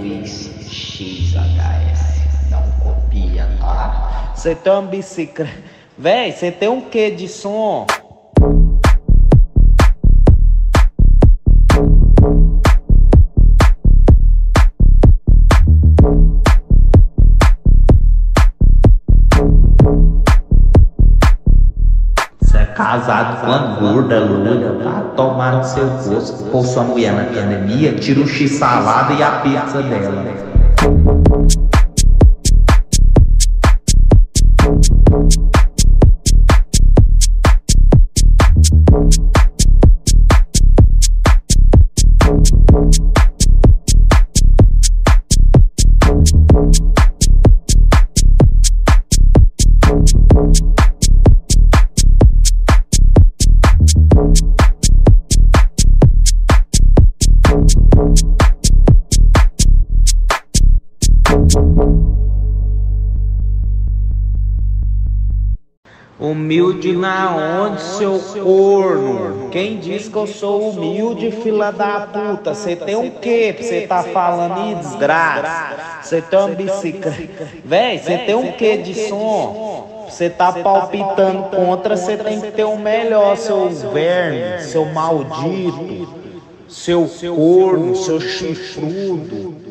Luiz XHS. Não copia, tá? Você tem uma bicicleta. Véi, você tem um quê de som? Casado com uma gorda loura, tá? Tomar seu gosto. Pôr sua mulher na academia, tira o x-salada e a pizza dela. Humilde na onde, seu corno? Quem diz que eu sou humilde, fila da puta? Você tem o quê pra você tá falando aí, desgraça? Você tem uma bicicleta. Véi, você tem um quê de som? Você tá palpitando contra, você tem que ter o melhor, seu verme, seu maldito, seu corno, seu chifrudo.